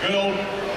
good old